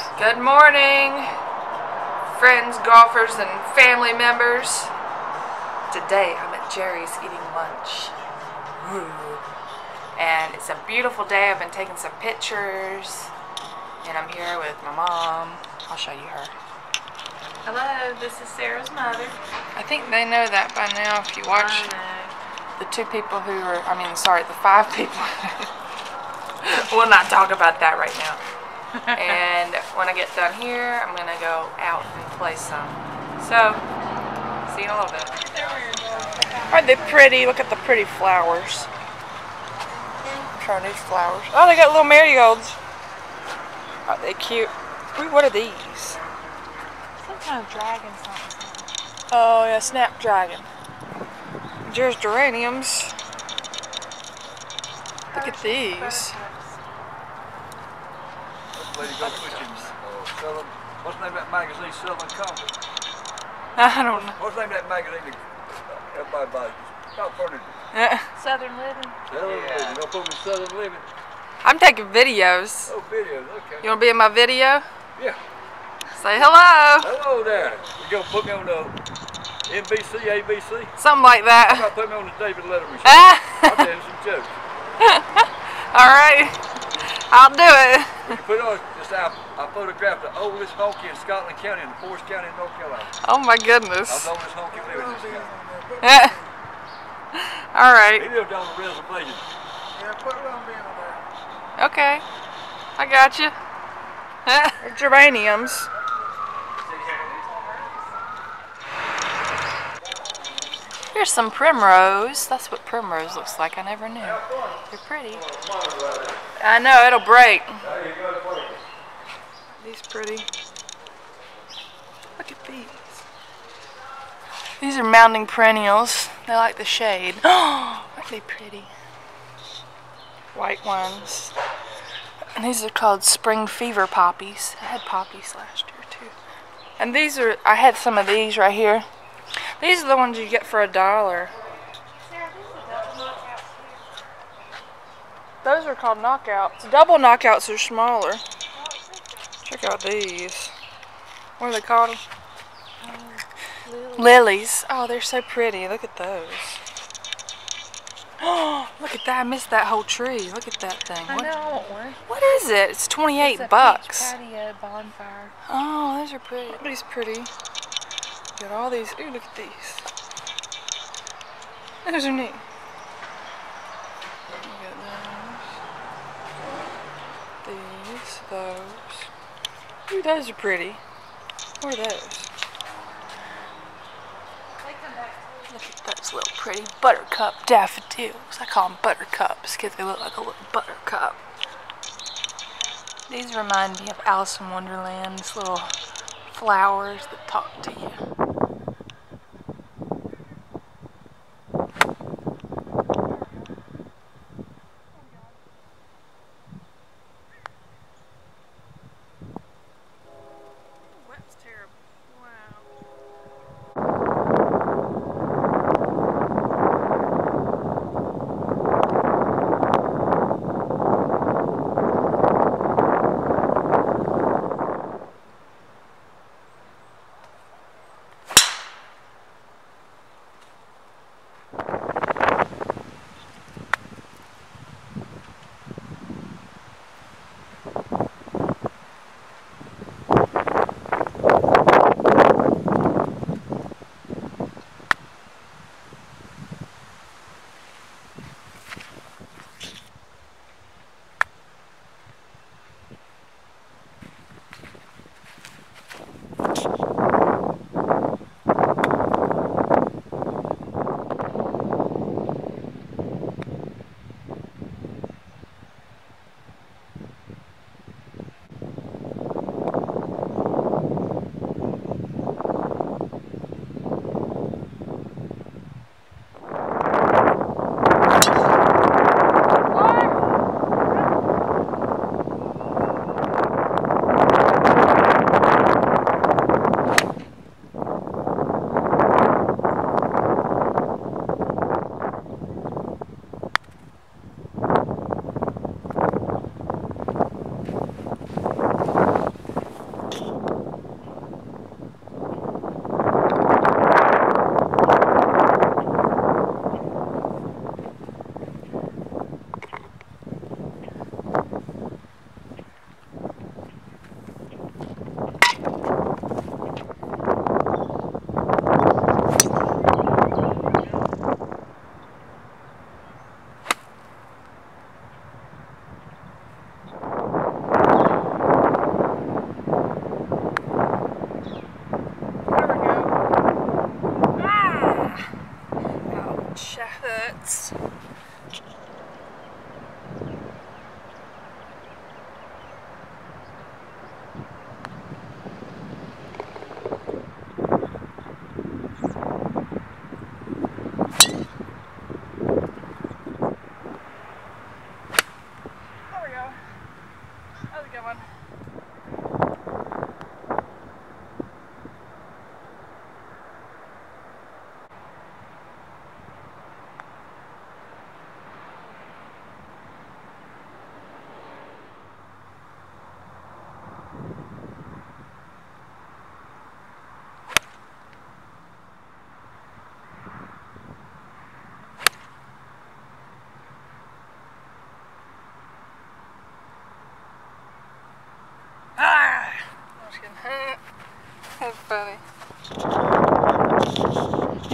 Good morning, friends, golfers, and family members. Today I'm at Jerry's eating lunch. And it's a beautiful day. I've been taking some pictures. And I'm here with my mom. I'll show you her. Hello, this is Sarah's mother. I think they know that by now if you watch the two people who are, I mean, sorry, the five people. we'll not talk about that right now. And when I get done here, I'm going to go out and play some. So, see you in a little bit. Aren't they pretty? Look at the pretty flowers. Trying these flowers. Oh, they got little marigolds. Aren't they cute? Ooh, what are these? Some kind of dragon something. Oh, yeah, snapdragon. There's geraniums. Look at these. Lady go fishing, Southern, what's the name of that magazine, Southern Comfort? I don't know. What's the name of that magazine everybody uh, buys? About furniture. Eh. Southern Living. Southern Living, you gonna put me Southern Living? I'm taking videos. Oh, videos, okay. You want to be in my video? Yeah. Say hello. Hello there. You gonna put me on the NBC, ABC? Something like that. How that. about put me on the David Letterman show? I'll tell you some jokes. All right. I'll do it. You put on, just I, I photographed the oldest honky in Scotland County and Forest County in North Carolina. Oh my goodness. I'm goodness. the oldest honky living in this county. All right. He lived on the reservation. Yeah, put it on me. Okay. I got you. Geraniums. Here's some primrose. That's what primrose looks like. I never knew. They're pretty. I know, it'll break. These pretty. Look at these. These are mounting perennials. They like the shade. Oh, aren't they pretty? White ones. And these are called spring fever poppies. I had poppies last year too. And these are, I had some of these right here. These are the ones you get for a dollar. Sarah, these are double knockouts Those are called knockouts. Double knockouts are smaller. Check out these. What are they called? here. Lilies. Oh, they're so pretty. Look at those. Oh, look at that. I missed that whole tree. Look at that thing. I What- know, I what is it? It's 28 It's bucks. Patio bonfire. Oh, those are pretty. These pretty. Got all these. Ooh, look at these. Those are neat. Those. These, those. Ooh, those are pretty. What are those? They come back Look at those little pretty buttercup daffodils. I call them buttercups because they look like a little buttercup. These remind me of Alice in Wonderland. These little flowers that talk to you.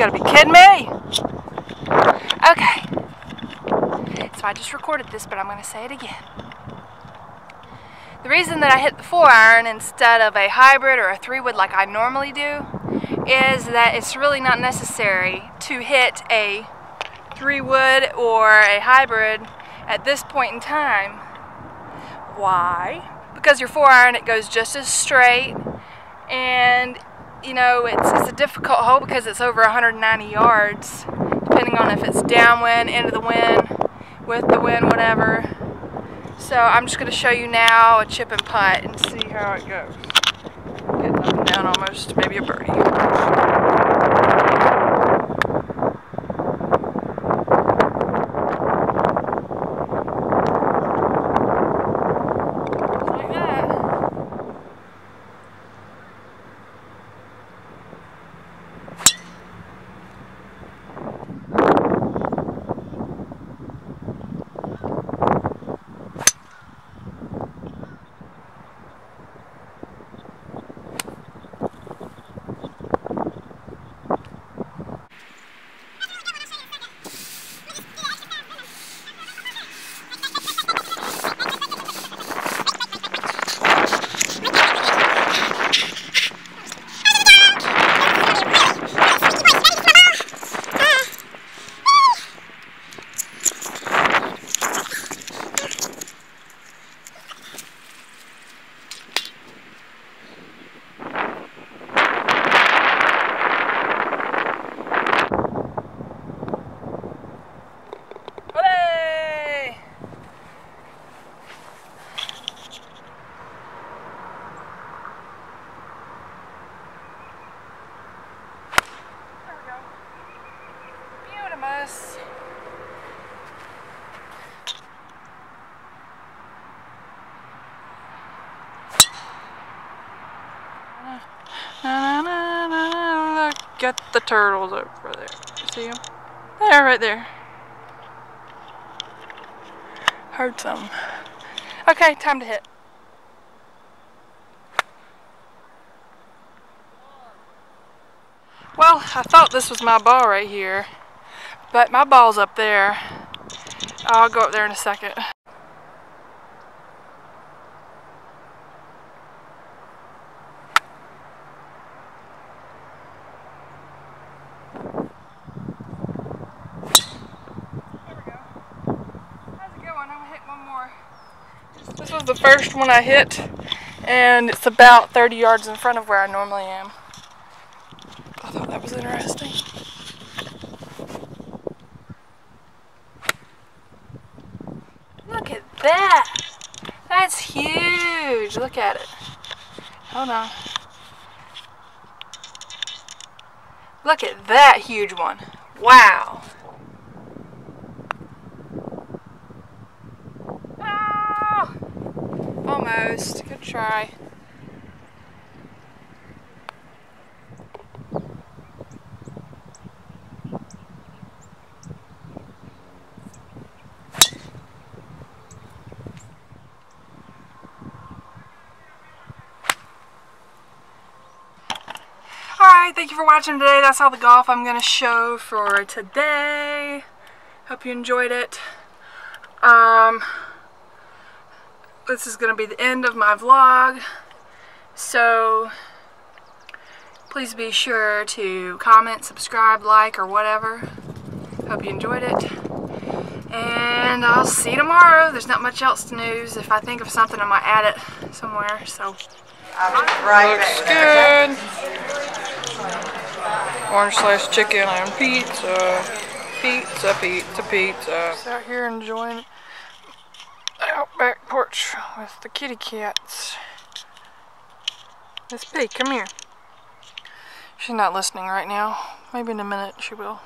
Gotta be kidding me! Okay. So I just recorded this, but I'm gonna say it again. The reason that I hit the 4 iron instead of a hybrid or a 3 wood like I normally do is that it's really not necessary to hit a 3 wood or a hybrid at this point in time. Why? Because your 4 iron it goes just as straight and you know it's, it's a difficult hole because it's over 190 yards depending on if it's downwind, into the wind, with the wind, whatever. So I'm just going to show you now a chip and putt and see how it goes. Getting up and down almost, maybe a birdie. Like that. Hooray! There we go. Beautimous. Na, na, na, at the turtles over there. See them? There, right there. Heard some. Okay, time to hit. Well, I thought this was my ball right here, but my ball's up there. I'll go up there in a second. There we go. How's it going? I'm gonna hit one more. This was the first one I hit, and it's about 30 yards in front of where I normally am. I thought that was interesting. Look at that! That's huge! Look at it. Hold on. Look at that huge one. Wow. Ah! Almost. Good try. Alright, thank you for watching today. That's all the golf I'm going to show for today. Hope you enjoyed it. Um, this is going to be the end of my vlog. So, please be sure to comment, subscribe, like, or whatever. Hope you enjoyed it. And I'll see you tomorrow. There's not much else to news. If I think of something, I might add it somewhere. So, Right. looks good. Orange slice chicken and pizza. Pizza, pizza, pizza. Just out here enjoying outback porch with the kitty cats. Miss Piggy, come here. She's not listening right now. Maybe in a minute she will.